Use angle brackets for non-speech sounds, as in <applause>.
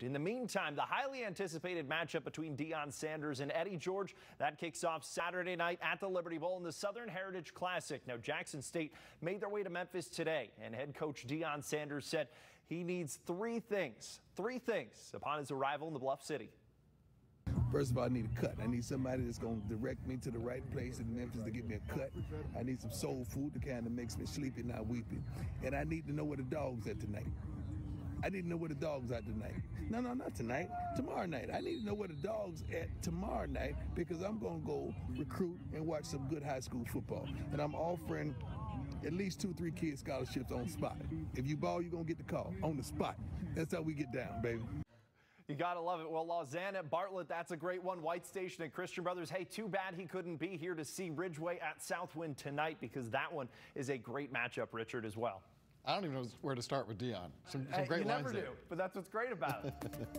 In the meantime, the highly anticipated matchup between Deion Sanders and Eddie George that kicks off Saturday night at the Liberty Bowl in the Southern Heritage Classic. Now, Jackson State made their way to Memphis today, and head coach Deion Sanders said he needs three things, three things upon his arrival in the Bluff City. First of all, I need a cut. I need somebody that's going to direct me to the right place in Memphis to get me a cut. I need some soul food to kind of makes me sleepy, not weepy. And I need to know where the dog's at tonight. I need to know where the dog's at tonight. No, no, not tonight. Tomorrow night. I need to know where the dog's at tomorrow night because I'm going to go recruit and watch some good high school football. And I'm offering at least two, three kids scholarships on spot. If you ball, you're to get the call on the spot. That's how we get down, baby. You got to love it. Well, Lausanne at Bartlett, that's a great one. White Station and Christian Brothers. Hey, too bad he couldn't be here to see Ridgeway at Southwind tonight because that one is a great matchup, Richard, as well. I don't even know where to start with Deion. Some, some great you lines never there. do, but that's what's great about it. <laughs>